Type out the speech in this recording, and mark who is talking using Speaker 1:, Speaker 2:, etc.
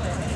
Speaker 1: It's okay.